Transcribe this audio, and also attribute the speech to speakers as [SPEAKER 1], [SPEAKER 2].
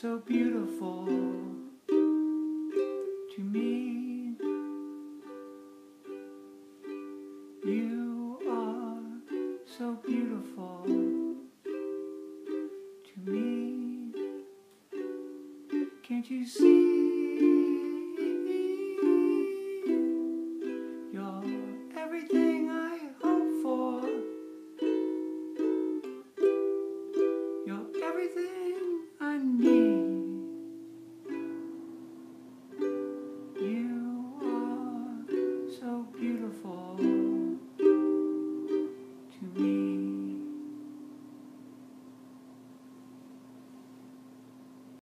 [SPEAKER 1] so beautiful to me. You are so beautiful to me. Can't you see? You're everything I hope for. You're everything. Oh.